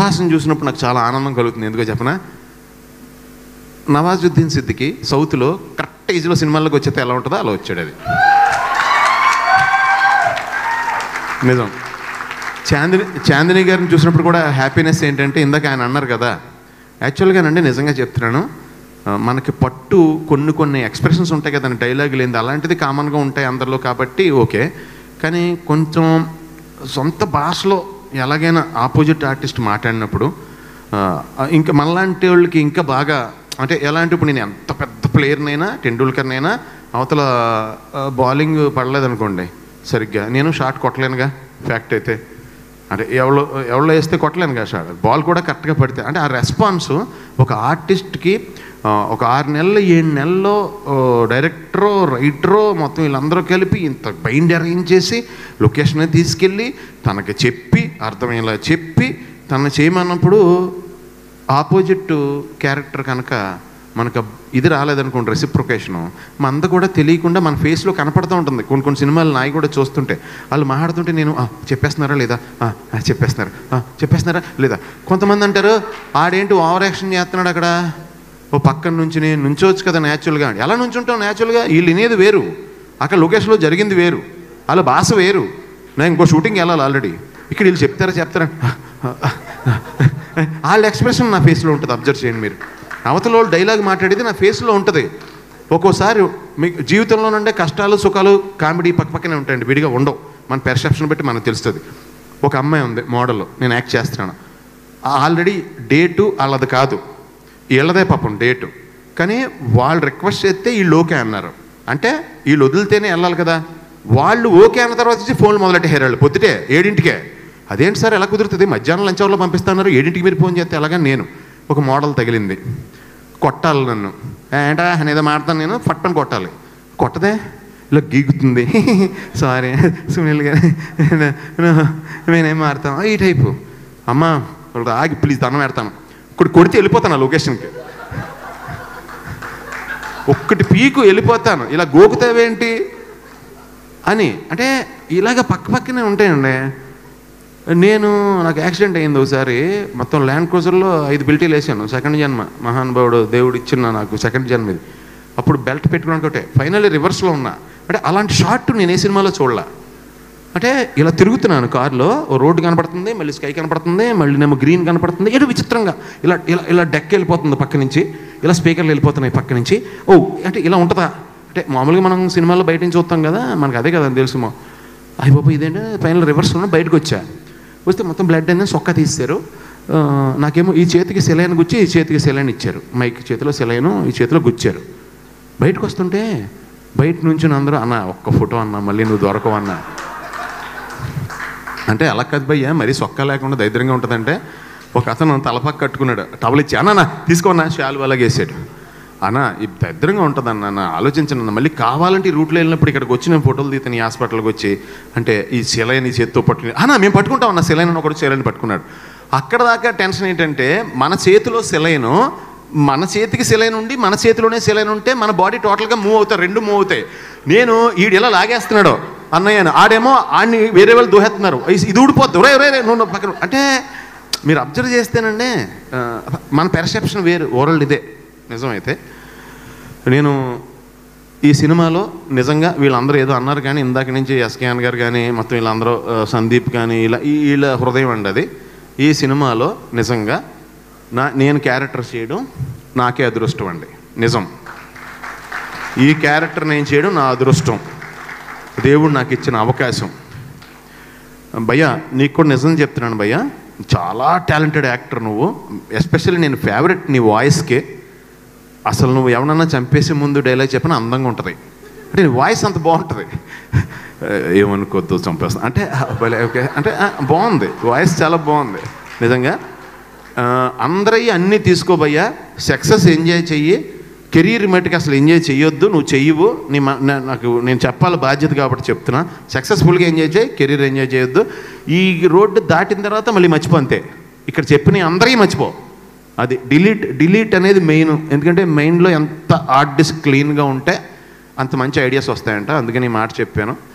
సుహాస్ని చూసినప్పుడు నాకు చాలా ఆనందం కలుగుతుంది. ఎందుకో చెప్పనా? నవాజుద్దీన్ సిద్దికి సౌత్లో కరెక్ట్ ఏజ్లో సినిమాల్లోకి వచ్చేస్తే ఎలా ఉంటుందో అలా వచ్చాడు అది. నిజం. చాందిని చాందిని గారిని చూసినప్పుడు కూడా హ్యాపీనెస్ ఏంటంటే ఇందాక ఆయన అన్నారు కదా యాక్చువల్గానండి నిజంగా చెప్తున్నాను మనకి పట్టు కొన్ని కొన్ని ఎక్స్ప్రెషన్స్ ఉంటాయి కదండి డైలాగ్ లేనిది అలాంటిది కామన్గా ఉంటాయి అందరిలో కాబట్టి ఓకే. కానీ కొంచెం సొంత భాషలో ఎలాగైనా ఆపోజిట్ ఆర్టిస్ట్ మాట్లాడినప్పుడు ఇంకా మనలాంటి వాళ్ళకి ఇంకా బాగా అంటే ఎలాంటి ఇప్పుడు నేను ఎంత పెద్ద ప్లేయర్నైనా టెండూల్కర్నైనా అవతల బౌలింగ్ పడలేదనుకోండి సరిగ్గా. నేను షాట్ కొట్టలేనుగా ఫ్యాక్ట్ అయితే. అంటే ఎవరో ఎవరో వేస్తే కొట్టలేనుగా షాట్. బాల్ కూడా కరెక్ట్గా పడితే అంటే ఆ రెస్పాన్స్ ఒక ఆర్టిస్ట్కి ఒక ఆరు నెలలు ఏడు నెలల్లో డైరెక్టరో రైటరో మొత్తం వీళ్ళందరూ కలిపి ఇంత బైండ్ అరేంజ్ చేసి లొకేషన్ తీసుకెళ్ళి తనకి చెప్పి అర్థమయ్యేలా చెప్పి తను చేయమన్నప్పుడు ఆపోజిట్ క్యారెక్టర్ కనుక మనకు ఇది రాలేదనుకోండి రెసిప్రొకేషను మంద కూడా తెలియకుండా మన ఫేస్లో కనపడుతూ ఉంటుంది. కొన్ని కొన్ని సినిమాలు నాయి కూడా చూస్తుంటే వాళ్ళు మాట్లాడుతుంటే నేను "ఆ, చెప్పేస్తున్నారా లేదా? చెప్పేస్తున్నారు. చెప్పేస్తున్నారా లేదా? కొంతమంది అంటారు ఆడేంటి ఓవర్ యాక్షన్ చేస్తున్నాడు అక్కడ? ఓ పక్కన నుంచి నేను నుంచోవచ్చు కదా న్యాచురల్గా ఎలా నుంచుంటాం న్యాచురల్గా వీళ్ళు వినేది వేరు. అక్కడ లొకేషన్లో జరిగింది వేరు. వాళ్ళ భాష వేరు. నేను ఇంకో షూటింగ్ వెళ్ళాలి ఆల్రెడీ ఇక్కడ వీళ్ళు చెప్తారా చెప్తారా? వాళ్ళ ఎక్స్ప్రెషన్ నా ఫేస్లో ఉంటుంది అబ్జర్వ్ చేయండి మీరు. అవతల వాళ్ళు డైలాగ్ మాట్లాడేది నా ఫేస్లో ఉంటుంది. ఒక్కోసారి మీకు జీవితంలో నుండే కష్టాలు సుఖాలు కామెడీ పక్క పక్కనే ఉంటాయండి విడిగా ఉండవు. మన పెర్సెప్షన్ బట్టి మనకు తెలుస్తుంది. ఒక అమ్మాయి ఉంది మోడల్ నేను యాక్ట్ చేస్తున్నాను. ఆల్రెడీ డేటు వాళ్ళది కాదు. వీళ్ళదే పాపం డేటు. కానీ వాళ్ళు రిక్వెస్ట్ చేస్తే వీళ్ళు ఓకే అన్నారు. అంటే వీళ్ళు వదిలితేనే వెళ్ళాలి కదా. వాళ్ళు ఓకే అన్న తర్వాత వచ్చి ఫోన్లు మొదలెట్టారు వాళ్ళు పొద్దుటే ఏడింటికే. అదేంటి సార్ ఎలా కుదురుతుంది? మధ్యాహ్నం లంచ్ అవర్లో పంపిస్తున్నారు. ఏడింటికి మీరు ఫోన్ చేస్తే ఎలాగని నేను. ఒక మోడల్ తగిలింది. కొట్టాలి నన్ను. ఏంటా? ఏదో మాడతాను నేను. పట్టని కొట్టాలి. కొట్టదే? ఇలా గీగుతుంది. సారీ సునీల్ గారు. నేనేం మారుతాను? ఈ టైపు. అమ్మ వాళ్ళు ఆగి ప్లీజ్ దండం పెడతాను. ఇప్పుడు కొడితే వెళ్ళిపోతాను ఆ లొకేషన్కి. ఒక్కటి పీకు వెళ్ళిపోతాను. ఇలా గోకుతావేంటి? అని. అంటే ఇలాగ పక్క పక్కనే ఉంటాయండి. నేను నాకు యాక్సిడెంట్ అయింది ఒకసారి. మొత్తం ల్యాండ్ క్రూజర్లో ఐదు బిల్టీలు వేసాను. సెకండ్ జన్మ. మహానుభావుడు దేవుడు ఇచ్చిన నాకు సెకండ్ జన్మ ఇది. అప్పుడు బెల్ట్ పెట్టుకోవడానికి ఒకటే. ఫైనల్లీ రివర్స్లో ఉన్నా. అంటే అలాంటి షార్ట్ నేను ఏ సినిమాలో చూడలా. అంటే ఇలా తిరుగుతున్నాను కారులో. రోడ్డు కనపడుతుంది మళ్ళీ స్కై కనపడుతుంది మళ్ళీ నేమో గ్రీన్ కనపడుతుంది. ఏదో విచిత్రంగా. ఇలా ఇలా ఇలా డెక్ వెళ్ళిపోతుంది పక్క నుంచి. ఇలా స్పీకర్లు వెళ్ళిపోతున్నాయి పక్క నుంచి. ఓ అంటే ఇలా ఉంటుందా? అంటే మామూలుగా మనం సినిమాల్లో బయట నుంచి చూస్తాం కదా. మనకు అదే కదా తెలుసు మా అయ్యి బాబు ఇదేంటి? ఫైనల్ రివర్స్లో బయటకు వచ్చా. వస్తే మొత్తం బ్లడ్ అనేది సొక్క తీస్తారు నాకేమో ఈ చేతికి సెలైన్ గుచ్చి ఈ చేతికి సెలైన్ ఇచ్చారు. మైక్ చేతిలో సెలైను ఈ చేతిలో గుచ్చారు. బయటకు వస్తుంటే బయట నుంచి అందరూ అన్న ఒక్క ఫోటో అన్న మళ్ళీ నువ్వు దొరకవు అన్న. అంటే అలా కాదు భయ్యా మరీ సొక్క లేకుండా దరిద్రంగా ఉంటుందంటే ఒక అతను తలపాక కట్టుకున్నాడు. టవల్ ఇచ్చి అన్న తీసుకోన్నా షాలు అలాగేసాడు అన్నా ఈ దరిద్రంగా ఉంటుంది అన్న నా ఆలోచించను మళ్ళీ కావాలంటే ఈ రూట్లో వెళ్ళినప్పుడు ఇక్కడికి వచ్చి నేను ఫోటోలు తీతాను ఈ హాస్పిటల్కి వచ్చి. అంటే ఈ సిలైన్ ఈ చేతితో పట్టుకుని అన్న మేము పట్టుకుంటాం అన్న సిలైన్ ఒకటి సిలైన్ పట్టుకున్నాడు. అక్కడ దాకా టెన్షన్ ఏంటంటే మన చేతిలో సిలైను మన చేతికి సిలైన్ ఉండి మన చేతిలోనే సిలైన్ ఉంటే మన బాడీ టోటల్గా మూవ్ అవుతాయి రెండు మూవ్ అవుతాయి. నేను ఈడు ఎలా లాగేస్తున్నాడు అన్నయ్యను ఆడేమో ఆడిని వేరే వాళ్ళు దోహేస్తున్నారు ఇది ఊడిపోద్ది. రే రే నువ్వు పక్కన అంటే మీరు అబ్జర్వ్ చేస్తేనండి మన పెర్సెప్షన్ వేరు ఓరల్డ్ ఇదే. నిజమైతే నేను ఈ సినిమాలో నిజంగా వీళ్ళందరూ ఏదో అన్నారు కానీ ఇందాక నుంచి ఎస్కేఎన్ గారు కానీ మొత్తం వీళ్ళందరూ సందీప్ కానీ ఇలా ఈ- వీళ్ళ హృదయం అండి అది. ఈ సినిమాలో నిజంగా నా నేను క్యారెక్టర్ చేయడం నాకే అదృష్టం అండి. నిజం. ఈ క్యారెక్టర్ నేను చేయడం నా అదృష్టం. దేవుడు నాకు ఇచ్చిన అవకాశం. భయ్యా నీకు కూడా నిజం చెప్తున్నాను భయ్యా. చాలా టాలెంటెడ్ యాక్టర్ నువ్వు. ఎస్పెషల్లీ నేను ఫేవరెట్ నీ వాయిస్కే. అసలు నువ్వు ఎవరన్నా చంపేసే ముందు డైలాగ్ చెప్పిన అందంగా ఉంటుంది. అంటే నీ వాయిస్ అంత బాగుంటుంది. ఏమనుకోద్దు చంపేస్తా. అంటే భలే, ఓకే. అంటే బాగుంది. వాయిస్ చాలా బాగుంది. నిజంగా ఆ, అన్నీ తీసుకోబయ్యా సక్సెస్ ఎంజాయ్ చెయ్యి. కెరీర్ మట్టుకు అసలు ఎంజాయ్ చేయొద్దు నువ్వు చెయ్యవు. నీ నా- నాకు నేను చెప్పాలి బాధ్యత కాబట్టి చెప్తున్నా. సక్సెస్ఫుల్గా ఎంజాయ్ చేయి కెరీర్ ఎంజాయ్ చేయొద్దు ఈ రోడ్డు దాటిన తర్వాత మళ్ళీ మర్చిపో అంతే. ఇక్కడ చెప్పిన అందరికీ మర్చిపో. అది డిలీట్ డిలీట్ అనేది మెయిన్. ఎందుకంటే మెయిన్లో ఎంత హార్డ్ డిస్క్ క్లీన్గా ఉంటే అంత మంచి ఐడియాస్ వస్తాయంట. అందుకని ఈ మాట చెప్పాను.